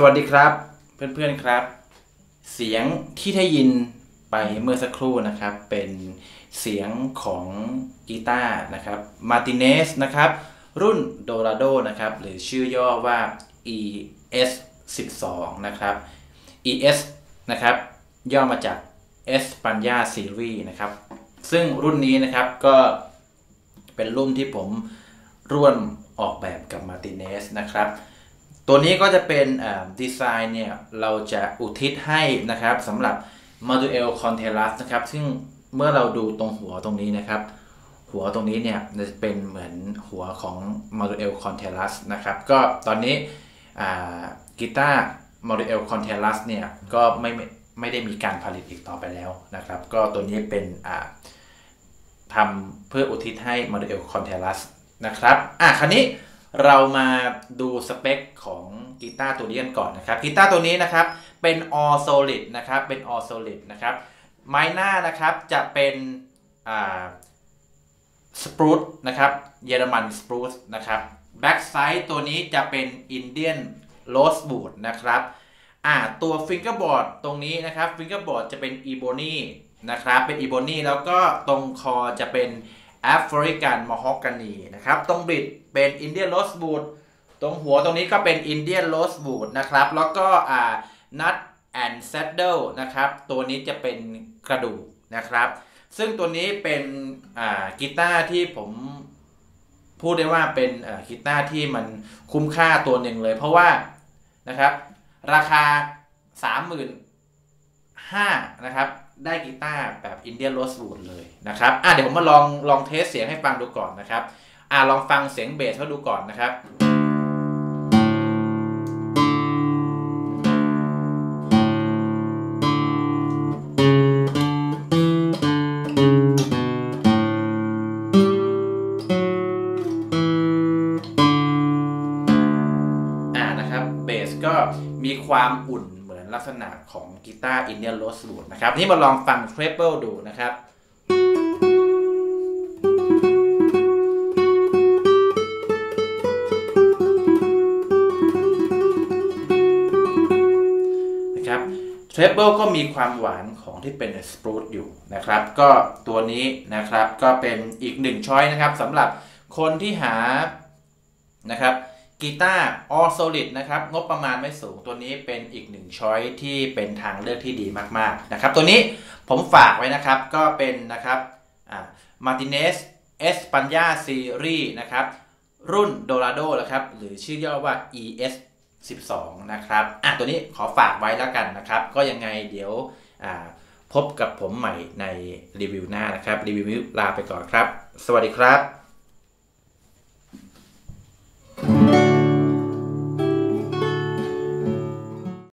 สวัสดีครับเพื่อนๆครับ เสียงที่ได้ยินไปเมื่อสักครู่นะครับ เป็นเสียงของกีตาร์นะครับมาติเนสนะครับรุ่นโดราโดนะครับหรือชื่อย่อว่า ES 12นะครับ ES นะครับย่อมาจาก e s p a n a Series นะครับซึ่งรุ่นนี้นะครับก็เป็นรุ่นที่ผมร่วมออกแบบกับ Martinez นะครับ ตัวนี้ก็จะเป็นดีไซน์เนี่ย เราจะอุทิศให้นะครับสำหรับ m a d u l c o n t e r a s นะครับ ซึ่งเมื่อเราดูตรงหัวตรงนี้นะครับ หัวตรงนี้เนี่ยจะเป็นเหมือนหัวของ m a d u l c o n t e r a s นะครับ ก็ตอนนี้กีตาร์ m a d u l c o n t e r a s เนี่ย ก็ไม่ไม่ได้มีการผลิตอีกต่อไปแล้วนะครับ ก็ตัวนี้เป็นทำเพื่ออุทิศให้ m a d u l c o n t e r a s นะครับ อะคันนี้ เรามาดูสเปคของกีตาร์ตัวนี้กันก่อนนะครับกีตาร์ตัวนี้นะครับเป็น all solid นะครับเป็น all solid นะครับไม้หน้านะครับจะเป็น spruce นะครับเยอรมัน spruce นะครับ back side ตัวนี้จะเป็น Indian rosewood นะครับอ่าตัว fingerboard ตรงนี้นะครับ fingerboard จะเป็น ebonyนะครับเป็น ebony แล้วก็ตรงคอจะเป็น African mahogany นะครับ ตรง bridge เป็น Indian rosewood ตรงหัวตรงนี้ก็เป็น Indian rosewood นะครับ แล้วก็อ่า nut and saddle นะครับ ตัวนี้จะเป็นกระดูกนะครับ ซึ่งตัวนี้เป็นอ่ากีตาร์ที่ผมพูดได้ว่าเป็นกีตาร์ที่มันคุ้มค่าตัวหนึ่งเลย เพราะว่านะครับ ราคา 35,000นะครับ ได้กีตาร์แบบอินเดียนโรสวูดเลยนะครับอะเดี๋ยวผมมาลองลองเทสเสียงให้ฟังดูก่อนนะครับอะลองฟังเสียงเบสเขาดูก่อนนะครับอ่านะครับเบสก็มีความอุ่น ลักษณะของกีตาร์ Indian rosewood นะครับนี่มาลองฟัง treble ดูนะครับนะครับ treble ก็มีความหวานของที่เป็น spruce อยู่นะครับ ก็ตัวนี้นะครับก็เป็นอีกหนึ่ง choice นะครับสำหรับคนที่หานะครับ กีตาร์ all solid นะครับ งบประมาณไม่สูงตัวนี้เป็นอีกหนึ่ง choice ที่เป็นทางเลือกที่ดีมากๆนะครับ ตัวนี้ผมฝากไว้นะครับ ก็เป็นนะครับ Martinez España series นะครับ รุ่น Dorado นะครับ หรือชื่อย่อว่า ES 12 นะครับ อะ ตัวนี้ขอฝากไว้แล้วกันนะครับ ก็ยังไงเดี๋ยวพบกับผมใหม่ในรีวิวหน้านะครับ รีวิวลาไปก่อนครับ สวัสดีครับ thank you